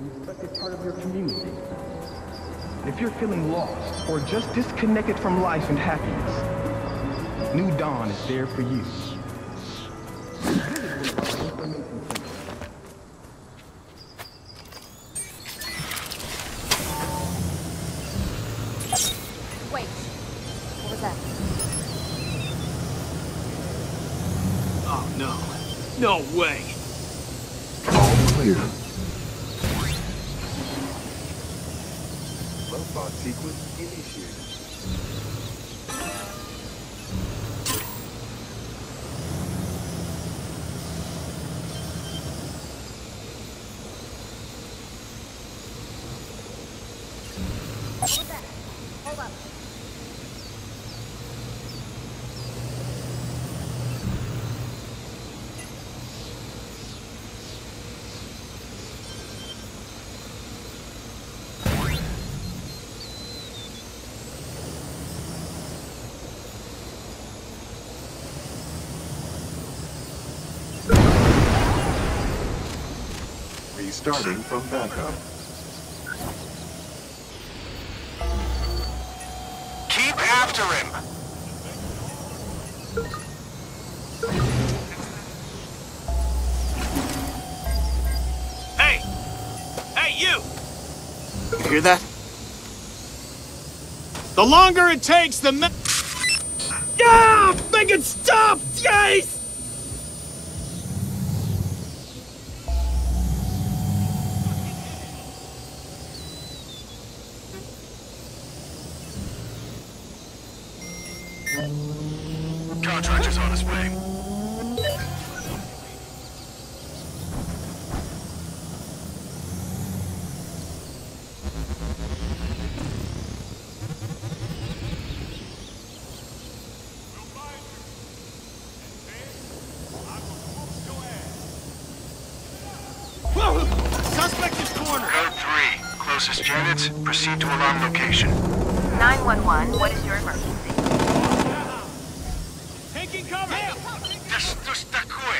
a respected part of your community. If you're feeling lost or just disconnected from life and happiness, New Dawn is there for you. Wait. What was that? Oh, no. No way. All clear. Sequence initiated. Restarting from backup. Keep after him! Hey! Hey, you! You hear that? The longer it takes, the me- Ah! Make it stop! Chase! Contractor's on his way. Suspect is cornered! Code 3. Closest Janet's, proceed to alarm location. 911, what is your emergency? Cover! Что ж такое?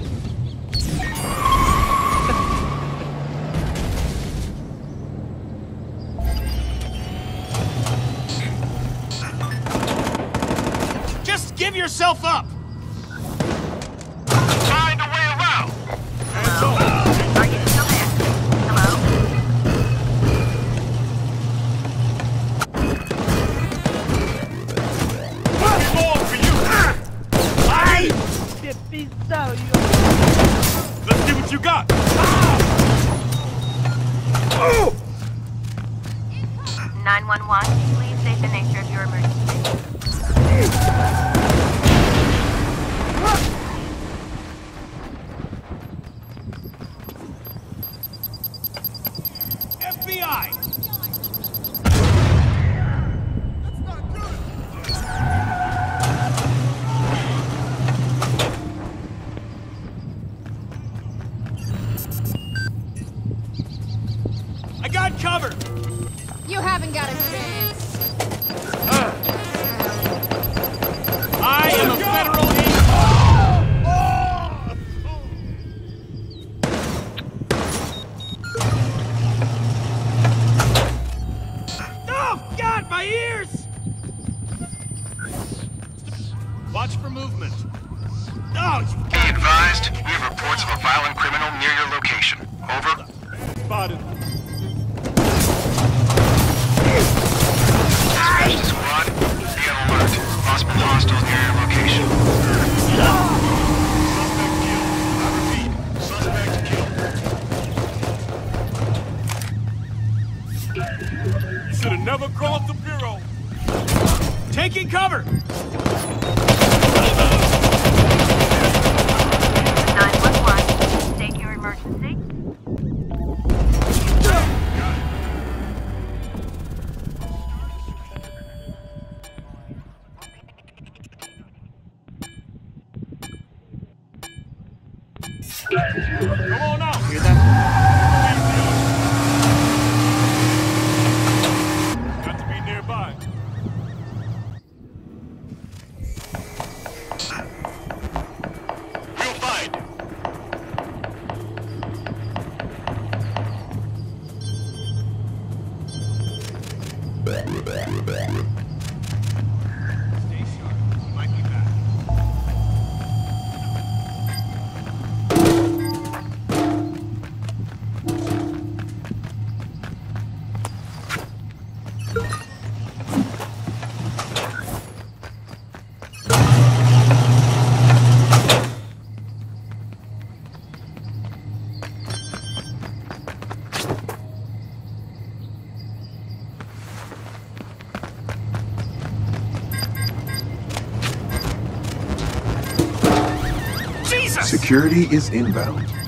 Let's see what you got! Oh! 911, please state the nature of your emergency. FBI! I got cover! You haven't got a chance. Uh. I am a federal agent. Oh, God, my ears! Watch for movement. Oh. Be advised, we have reports of a violent criminal near your location. Over. Spotted. You hostile near your location. should have never crossed the bureau. Taking cover! Security is inbound.